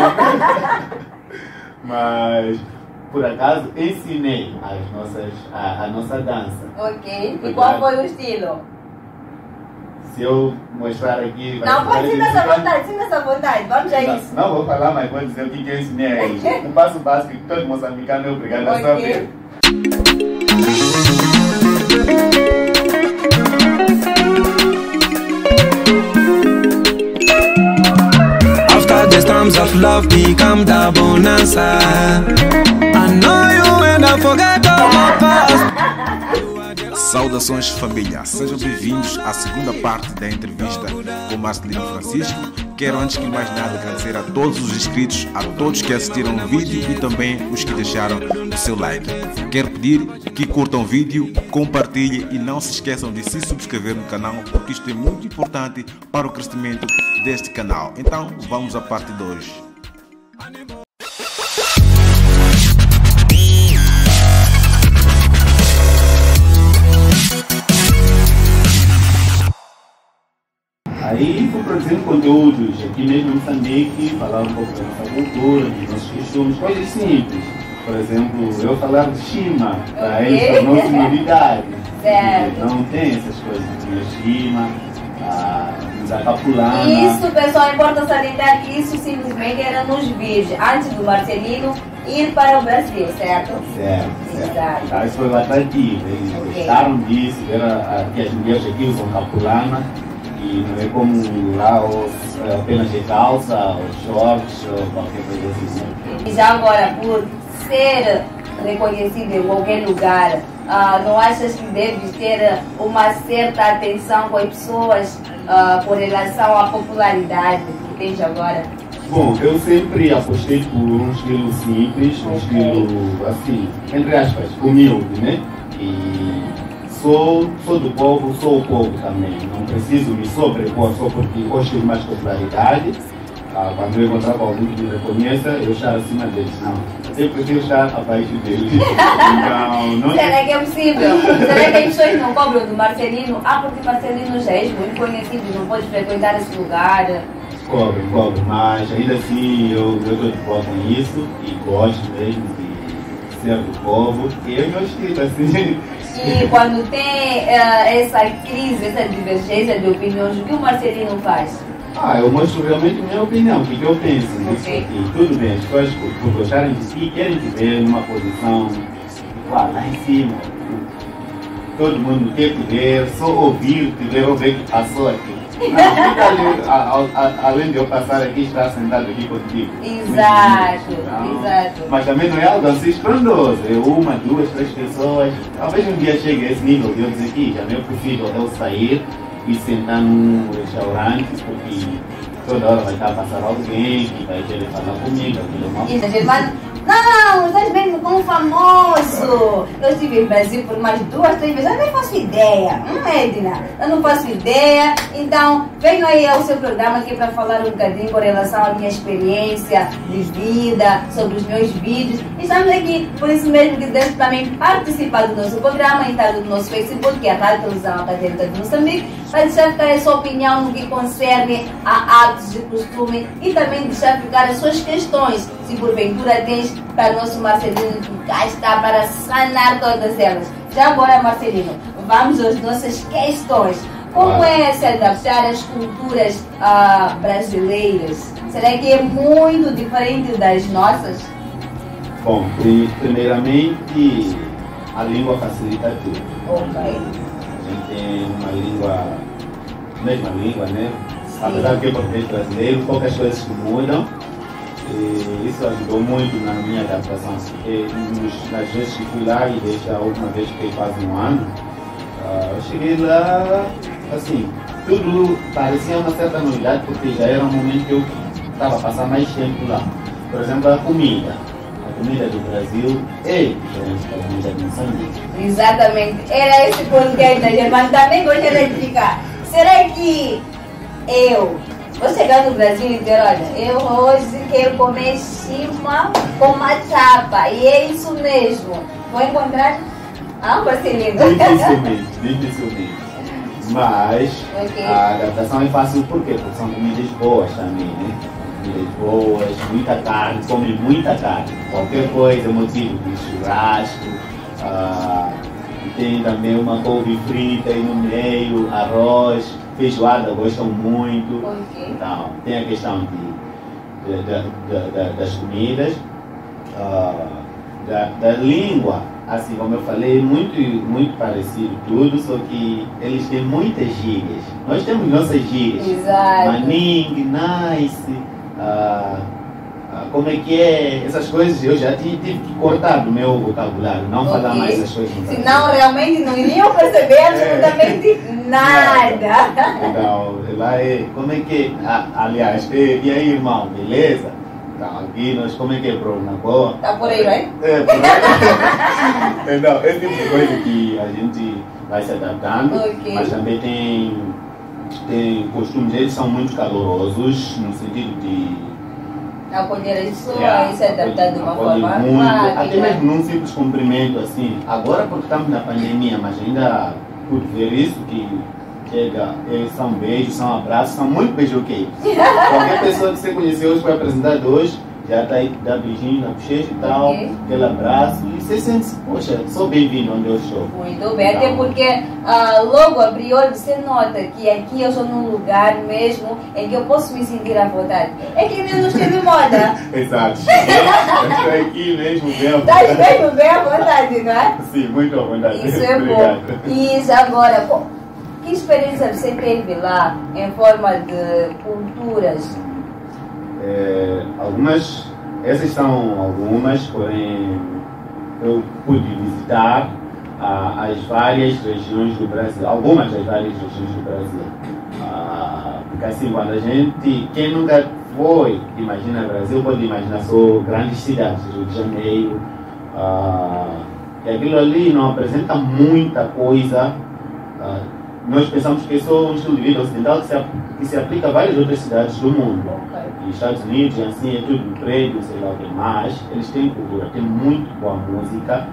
Mas, por acaso, ensinei as nossas, a, a nossa dança. Ok. E qual foi o estilo? Se eu mostrar aqui. Não, pode sinta essa vontade, sinta essa vontade. Vamos a isso. Não vou falar, mas vou dizer o que eu ensinei a eles. Um passo básico que todo moçambicano é obrigado a Ok. saber. The storms of love become the bonanza. I know you and I forget all my past. Saudações família, sejam bem-vindos à segunda parte da entrevista com Marcelino Francisco. Quero antes que mais nada agradecer a todos os inscritos, a todos que assistiram o vídeo e também os que deixaram o seu like. Quero pedir que curtam o vídeo, compartilhem e não se esqueçam de se subscrever no canal porque isto é muito importante para o crescimento deste canal. Então vamos à parte 2. Aí fui produzindo conteúdos aqui mesmo em Moçambique, falar um pouco da nossa cultura, dos nossos costumes, coisas simples. Por exemplo, eu falar de Shima, para eles tornou-se novidade. Certo. Não tem essas coisas, tinha Shima, a Zacapulana. Isso, pessoal, importa salientar que isso simplesmente era nos vídeos, antes do Marcelino ir para o Brasil, certo? Certo, certo. Então, isso foi atrativo. Eles Ok. gostaram disso, ver a, a, que as mulheres aqui usam capulana e não é como lá ou, é, apenas de calça, ou shorts, ou qualquer coisa assim. né? E já agora, por ser reconhecido em qualquer lugar, ah, não achas que deves ter uma certa atenção com as pessoas ah, com relação à popularidade que tens agora? Bom, eu sempre apostei por um estilo simples, um estilo assim, entre aspas, humilde, né? E sou, sou do povo, sou o povo também. Não preciso me sobrepor só porque hoje tenho mais popularidade. Ah, quando eu encontrar alguém que me reconheça, eu estar acima deles. Não, eu prefiro estar abaixo deles. Então, não Será que é possível? Será que as pessoas não cobram do Marcelino? Ah, porque Marcelino já é muito conhecido, não pode frequentar esse lugar. Cobre, cobre, mas ainda assim eu estou de boa com isso e gosto mesmo de ser do povo. E eu meu estilo, assim. E quando tem eh, essa crise, essa divergência de opiniões, o que o Marcelino faz? Ah, eu mostro realmente minha opinião, o que eu penso nisso Ok. aqui. Tudo bem, as pessoas por, gostarem de si querem te ver numa posição igual, lá em cima. Todo mundo quer ver, só ouvir te ver ou ver que passou aqui. A- a- a- além de eu passar aqui, estar sentado aqui contigo. Exato, Então, exato. Mas também não é algo assim estrondoso. É uma, duas, três pessoas. Talvez um dia chegue a esse nível de eu dizer que já não é possível eu sair e sentar num restaurante porque toda hora vai estar a passar alguém que vai querer falar comigo. Aquilo é uma Não, estás vendo com um famoso. Eu estive no Brasil por mais duas, três vezes, eu nem faço ideia. Hum, Edna, eu não faço ideia. Então, venho aí ao seu programa aqui para falar um bocadinho com relação à minha experiência de vida, sobre os meus vídeos. Estamos aqui, por isso mesmo que deixe também participar do nosso programa, entrar no nosso Facebook, que é a Rádio Televisão Acadêmica de Moçambique, para deixar ficar a sua opinião no que concerne a atos de costume e também deixar ficar as suas questões, se porventura tens para o nosso Marcelino cá está para sanar todas elas. Já agora, Marcelino, vamos às nossas questões. Como é se adaptar às culturas ah, brasileiras? Será que é muito diferente das nossas? Bom, pri- primeiramente, a língua facilita tudo. Ok. A gente tem uma língua, mesma língua, né? Apesar de que é português brasileiro, poucas coisas que mudam. E isso ajudou muito na minha adaptação. Nos, nas vezes que fui lá, e desde a última vez que fiquei quase um ano, ah, eu cheguei lá, assim, tudo parecia uma certa novidade, porque já era um momento que eu estava passando mais tempo lá. Por exemplo, a comida. A comida do Brasil é diferente da comida de Moçambique. Exatamente. Era esse ponto que ainda Germano também gostaria de ficar. Será que eu vou chegar no Brasil e dizer, olha, eu hoje quero comer chima com machapa. E é isso mesmo. Vou encontrar. Ah, Marcelino. Dificilmente, dificilmente. Mas Ok. a adaptação é fácil por quê? Porque são comidas boas também, né? comidas boas, muita carne, come muita carne. Qualquer coisa motivo de churrasco. ah, tem também uma couve frita aí no meio, arroz, feijoada, gostam muito. Então, tem a questão de, de- de- das comidas, ah, da, da língua, assim como eu falei, muito, muito parecido tudo, só que eles têm muitas gírias. Nós temos nossas gírias. Exato. Maning, nice, ah, ah, como é que é, essas coisas eu já tive, tive que cortar do meu vocabulário, não falar Ok. mais essas coisas. Senão realmente não iriam perceber absolutamente nada. Então, lá é, como é que, ah, aliás, e, e aí irmão, beleza? Então, aqui nós, como é que é, bro, na boa? Tá por aí, right? É, por aí. Então, é tipo de coisa que a gente vai se adaptando, Ok. mas também tem, tem costumes, eles são muito calorosos, no sentido de Acolher as pessoas É, se adaptar de uma forma muito, Até mesmo num simples cumprimento assim. Agora porque estamos na pandemia, mas ainda pude ver isso que chega, são beijos, são abraços, são muito beijoqueiros. Qualquer pessoa que você conheceu hoje foi apresentada hoje, já está aí, dá beijinho na bochecha e tal, Ok. aquele abraço, e você sente, poxa, sou bem-vindo onde eu estou. Muito bem, até porque ah, logo a priori você nota que aqui eu estou num lugar mesmo em que eu posso me sentir à vontade. É que nem no estilo de moda. Exato. eu estou aqui mesmo, bem à Estás vontade. mesmo bem à vontade, não é? Sim, muito à vontade. Isso é bom. Já agora, bom, que experiência você teve lá em forma de culturas? É, algumas, essas são algumas, porém eu pude visitar ah, as várias regiões do Brasil, algumas das várias regiões do Brasil. Ah, porque assim, quando a gente, quem nunca foi, imagina Brasil, pode imaginar só grandes cidades, Rio de Janeiro, ah, e aquilo ali não apresenta muita coisa. Nós pensamos que é só um estilo de vida ocidental que se, que se aplica a várias outras cidades do mundo. E Estados Unidos, assim, é tudo prédio, sei lá o que mais, eles têm cultura, tem muito boa música,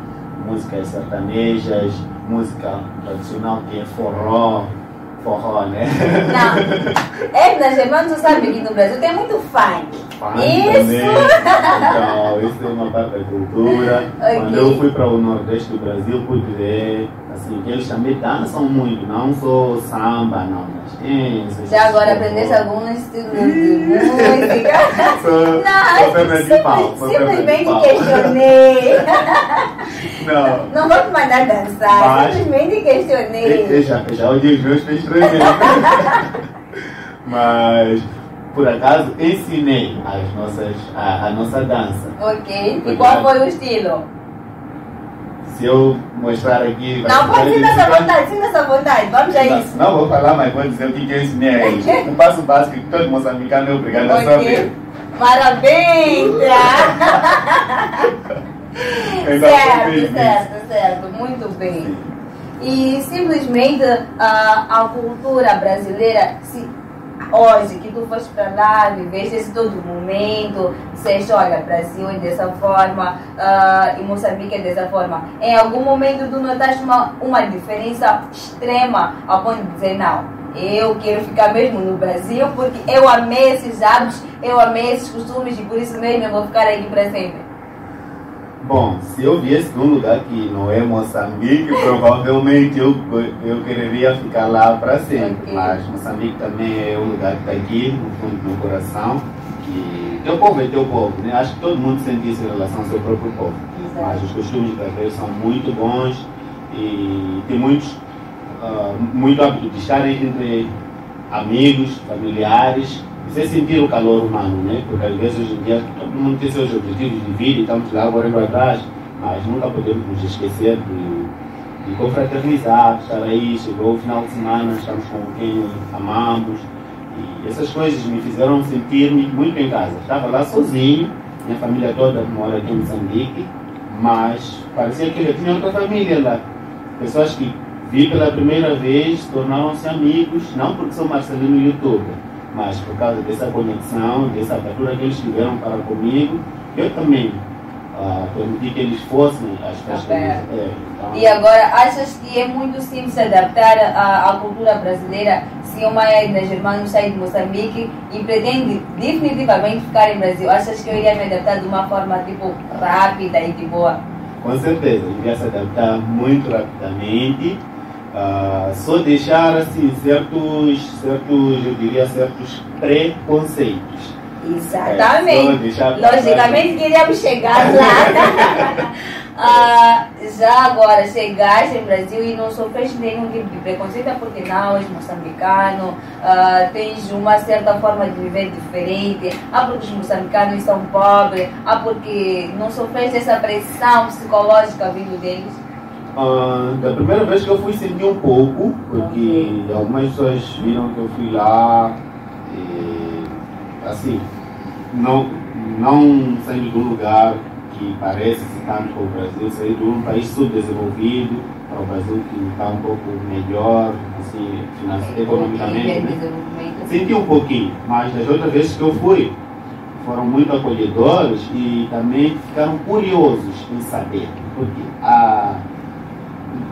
músicas sertanejas, música tradicional que é forró, forró, né? Não, é, nas irmãs você sabe que no Brasil tem muito funk. Funk Isso! também. Então, isso é uma parte da cultura. Ok. Quando eu fui para o Nordeste do Brasil, pude ver assim, que eles também dançam muito, não só samba, não, mas tem. Já agora forró. aprendesse alguns estilos de música. Não, simplesmente pau. questionei. Não. Não vou te mandar dançar, Mas- simplesmente Eu, eu questionei. já, eu já odiei os meus estrangeiro. Mas, por acaso, ensinei as nossas, a, a nossa dança. Ok, e qual foi o estilo? Se eu mostrar aqui... Não, pode sinta essa vontade, sinta essa vontade, vamos a isso. não vou falar, mas vou dizer o que eu ensinei a eles. Um passo básico que todo moçambicano é obrigado a Ok. saber. Parabéns! Certo, certo, certo, muito bem. E simplesmente ah, a cultura brasileira, se hoje que tu foste para lá, viveste esse todo momento, disseste, olha, Brasil é dessa forma ah, e Moçambique é dessa forma. Em algum momento tu notaste uma, uma diferença extrema a ponto de dizer, não, eu quero ficar mesmo no Brasil porque eu amei esses hábitos, eu amei esses costumes e por isso mesmo eu vou ficar aqui para sempre. Bom, se eu viesse de um lugar que não é Moçambique, provavelmente eu, eu quereria ficar lá para sempre. Mas Moçambique também é um lugar que está aqui, no fundo do meu coração. E teu povo é teu povo, né? Acho que todo mundo sente isso em relação ao seu próprio povo. Mas os costumes brasileiros são muito bons e tem muitos, ah, muito hábito de estar entre amigos, familiares, sem sentir o calor humano, né? Porque às vezes hoje em dia todo mundo tem seus objetivos de vida e estamos lá correndo atrás, mas nunca podemos nos esquecer de, de confraternizar, estar aí, chegou o final de semana, estamos com quem amamos. E essas coisas me fizeram sentir-me muito em casa. Estava lá sozinho, minha família toda mora aqui em Moçambique, mas parecia que eu tinha outra família lá. Pessoas que vi pela primeira vez tornaram-se amigos, não porque sou Marcelino youtuber, mas por causa dessa conexão, dessa abertura que eles tiveram para comigo. Eu também ah, permitir que eles fossem festas. Aberto. É, então, E agora, achas que é muito simples adaptar à, à cultura brasileira se uma Edna Germano sai de Moçambique e pretende definitivamente ficar em Brasil? Achas que eu iria me adaptar de uma forma tipo rápida e de boa? Com certeza, iria se adaptar muito rapidamente. Ah, só deixar assim certos, certos, eu diria, certos preconceitos. É, Exatamente. deixar- Logicamente queríamos chegar lá. Ah, já agora, chegaste em Brasil e não sofreste nenhum tipo de preconceito, é porque não, és moçambicano, ah, tens uma certa forma de viver diferente, ah, porque os moçambicanos são pobres, ah, porque não sofreste essa pressão psicológica vindo deles. Ah, da primeira vez que eu fui senti um pouco, porque algumas pessoas viram que eu fui lá, e, assim, não, não saindo de um lugar que parece tanto com o Brasil, sair de um país subdesenvolvido para o Brasil que está um pouco melhor, assim, financi- economicamente. Né? Senti um pouquinho, mas das outras vezes que eu fui, foram muito acolhedores e também ficaram curiosos em saber. Porque a,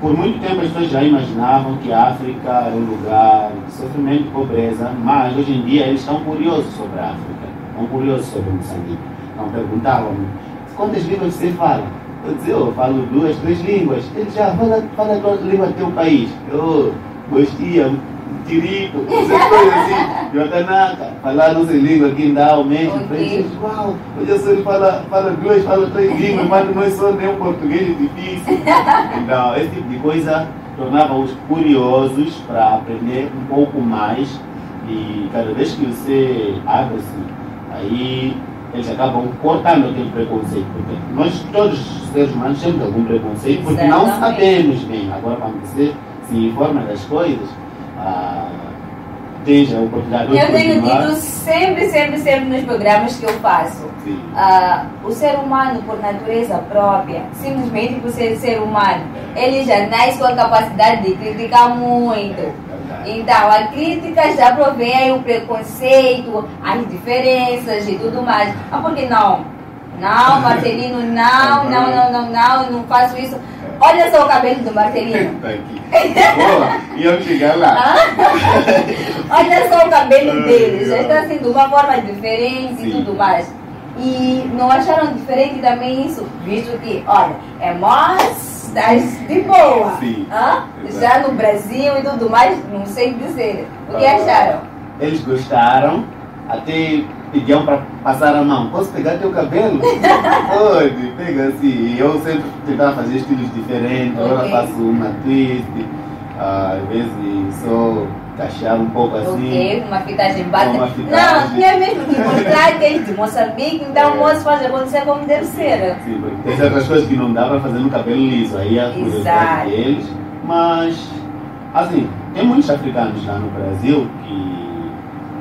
por muito tempo as pessoas já imaginavam que a África era um lugar de sofrimento e pobreza, mas hoje em dia eles estão curiosos sobre a África, estão curiosos sobre Moçambique. Então perguntavam-me, quantas línguas você fala? Eu dizia, eu falo duas, três línguas. Ele já fala, fala a língua do teu país. Eu gostia, tirito, essas coisas assim, Yotanaka, falar nossa língua aqui em mesmo. Ok. Falei, gente, uau, hoje sou ele fala, fala duas, fala três línguas, mas não é só nem um português difícil. Então, esse tipo de coisa tornava-os curiosos para aprender um pouco mais e cada vez que você abre-se, aí eles acabam cortando aquele preconceito, porque nós todos os seres humanos temos algum preconceito, porque não Exatamente. sabemos bem. Agora, quando você se informa das coisas, ah, a oportunidade de Eu tenho dito sempre, sempre, sempre nos programas que eu faço. Ah, o ser humano, por natureza própria, simplesmente por ser ser humano, ele já nasce com a capacidade de criticar muito. Então, a crítica já provém o preconceito, as diferenças e tudo mais. Ah, por que não? Não, Marcelino, não, não, não, não, não, eu não faço isso. Olha só o cabelo do Marcelino. Boa, íamos chegar lá. Olha só o cabelo dele, já está assim de uma forma diferente e Sim. tudo mais. E não acharam diferente também isso, visto que, olha, é mais de boa. Sim. Já no Brasil e tudo mais, não sei dizer. O que Ah. acharam? Eles gostaram, até pediam para passar a mão. Posso pegar teu cabelo? Pode, pega assim. Eu sempre tentava fazer estilos diferentes, agora Ok. faço uma twist, às vezes só cachear um pouco assim. Ok, uma fitagem básica. Uma Não, fitagem. tinha mesmo que é de Moçambique, então É. o moço faz acontecer como deve ser. Sim, porque tem certas coisas que não dá para fazer no cabelo liso, aí é a curiosidade deles. Mas, assim, tem muitos africanos lá no Brasil que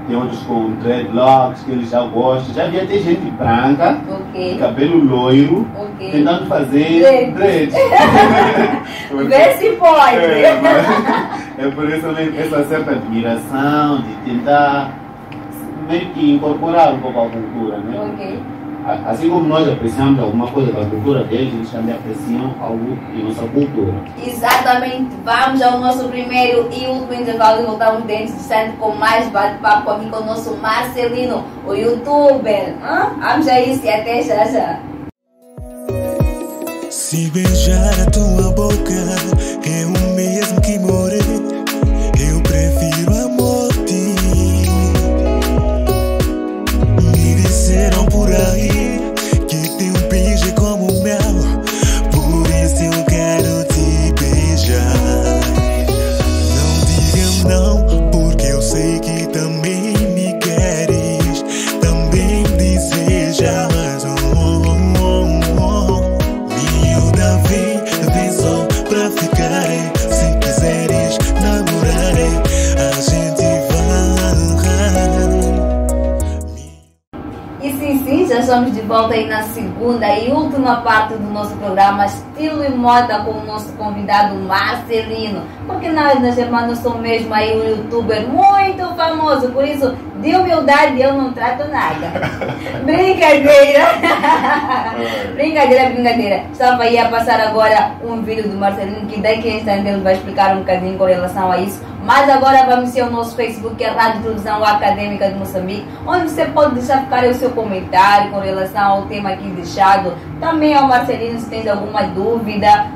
tem outros com dreadlocks que eles já gostam. Já havia até gente branca, de Ok, cabelo loiro, ok. tentando fazer Dread. Vê se pode. é, mas é por isso mesmo essa certa admiração de tentar meio que incorporar um pouco a cultura, né? Ok. Assim como nós apreciamos alguma coisa da cultura deles, eles também apreciam algo de nossa cultura. Exatamente. Vamos ao nosso primeiro e último intervalo e voltamos dentro de instante com mais bate-papo aqui com o nosso Marcelino, o youtuber. Hã? Vamos a isso e até já já. Se beijar a tua boca é volta aí na segunda e última parte do nosso programa Estilo e Moda com o nosso convidado Marcelino. Porque nós, nas irmãs, somos mesmo aí um youtuber muito famoso, por isso De humildade eu não trato nada. brincadeira. brincadeira, brincadeira. Estava aí a passar agora um vídeo do Marcelino que daqui a instante ele vai explicar um bocadinho com relação a isso. Mas agora vamos ser o nosso Facebook, que é a Rádio Televisão Acadêmica de Moçambique, onde você pode deixar ficar o seu comentário com relação ao tema aqui deixado. Também ao Marcelino, se tem alguma dúvida,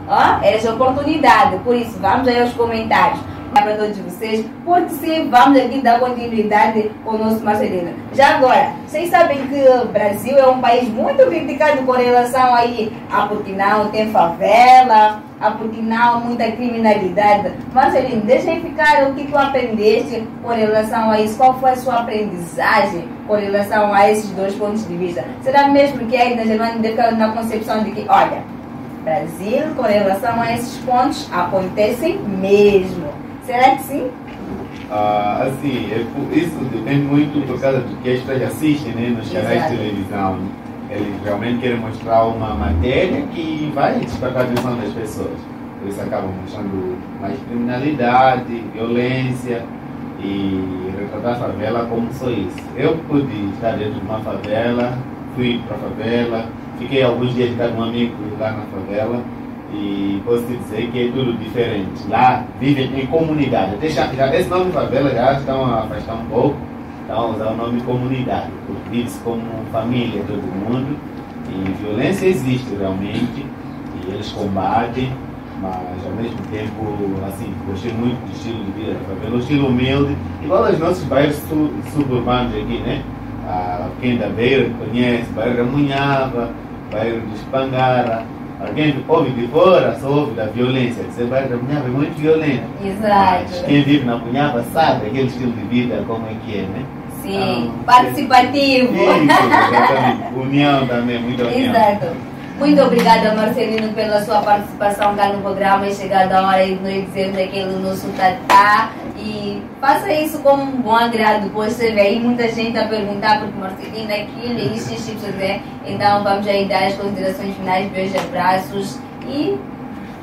ó, é essa oportunidade. Por isso, vamos aí aos comentários para todos vocês, porque sim, vamos aqui dar continuidade com o nosso Marcelino. Já agora, vocês sabem que o Brasil é um país muito criticado com relação aí a Portinão, tem favela, a Portinão, muita criminalidade. Marcelino, deixa aí ficar o que tu aprendeste com relação a isso, qual foi a sua aprendizagem com relação a esses dois pontos de vista. Será mesmo que ainda Germano deve ficar na concepção de que, olha, Brasil, com relação a esses pontos, acontecem mesmo. Será que sim? Ah, assim, é isso depende muito por causa do que as pessoas assistem né, nos canais Exato. de televisão. Eles realmente querem mostrar uma matéria que vai despertar a atenção das pessoas. Isso acabam mostrando mais criminalidade, violência e retratar a favela como só isso. Eu pude estar dentro de uma favela, fui para a favela, fiquei alguns dias com um amigo lá na favela e posso te dizer que é tudo diferente. Lá vivem em comunidade. Até já, já esse nome favela já estão a afastar um pouco, estão a usar o nome comunidade, porque vive-se como família todo mundo e violência existe realmente e eles combatem, mas ao mesmo tempo, assim, gostei muito do estilo de vida da favela, um estilo humilde, igual aos nossos bairros su- suburbanos aqui, né? Ah, quem da Beira conhece, bairro da Munhava, bairro de Espangara, Alguém ouve de fora só ouve da violência. Dizer bairro da Munhava é muito violento. Mas Exato. quem vive na Munhava sabe aquele estilo de vida, como é que é, né? Sim, Ah, participativo. Isso, exatamente. União também, muita união. Exato. Muito obrigada, Marcelino, pela sua participação cá no programa. É chegada a hora de nós dizermos aquele nosso tatá. E faça isso com um bom agrado, pois você vê aí muita gente a perguntar porque Marcelino é aquilo, isso, isso, isso, né? Então vamos aí dar as considerações finais, beijos, abraços e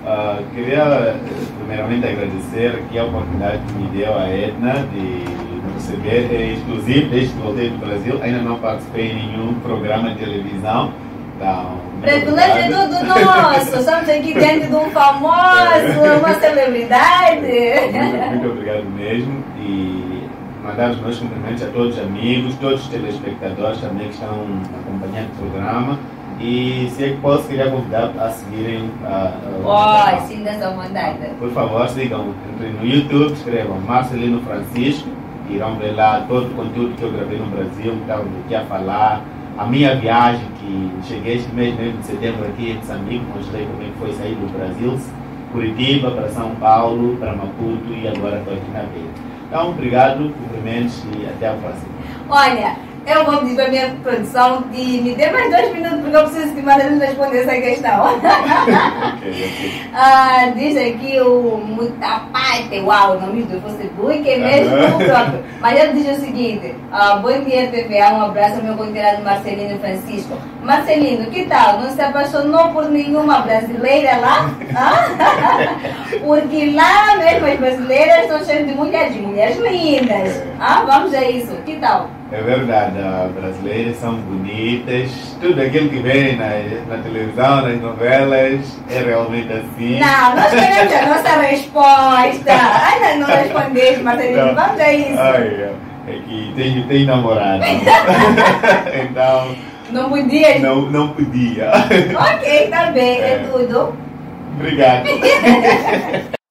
Ah, queria eh, primeiramente agradecer aqui a oportunidade que me deu a Edna de receber, é exclusivo desde que voltei do Brasil. Ainda não participei em nenhum programa de televisão. Então, muito privilégio é tudo nosso. Estamos aqui dentro de um famoso, uma celebridade. Muito, muito obrigado mesmo e mandar os meus cumprimentos a todos os amigos, todos os telespectadores também que estão acompanhando o programa e se é que posso, queria convidar a seguirem a, a, Ó, sim, dessa vontade. Por favor, sigam entrem no YouTube, escrevam Marcelino Francisco, irão ver lá todo o conteúdo que eu gravei no Brasil, que estava aqui a falar, a minha viagem, que cheguei este mês mesmo de setembro aqui em Moçambique, mostrei como é que foi sair do Brasil, Curitiba para São Paulo, para Maputo e agora estou aqui na Beira. Então, obrigado, cumprimentos e até a próxima. Olha, eu vou pedir para a minha produção que me dê mais dois minutos porque eu preciso que Marlene responder essa questão. Ah, diz aqui o Mutapate, uau, o nome do Facebook é mesmo o próprio. Mas ele diz o seguinte: ah, Bom dia, TVA, um abraço ao meu conterrâneo Marcelino Francisco. Marcelino, que tal? Não se apaixonou por nenhuma brasileira lá? Ah? Porque lá mesmo as brasileiras estão cheias de mulheres, mulheres lindas. Ah, vamos a isso, que tal? É verdade, as brasileiras são bonitas, tudo aquilo que vem na, na televisão, nas novelas, é realmente assim. Não, nós queremos a nossa resposta. Ainda não respondeste, Marcelino, Não. vamos a isso. Ai, é que tenho, tenho namorado. então, Não podia não, não podia. Ok, tá bem, é É. tudo. Obrigado.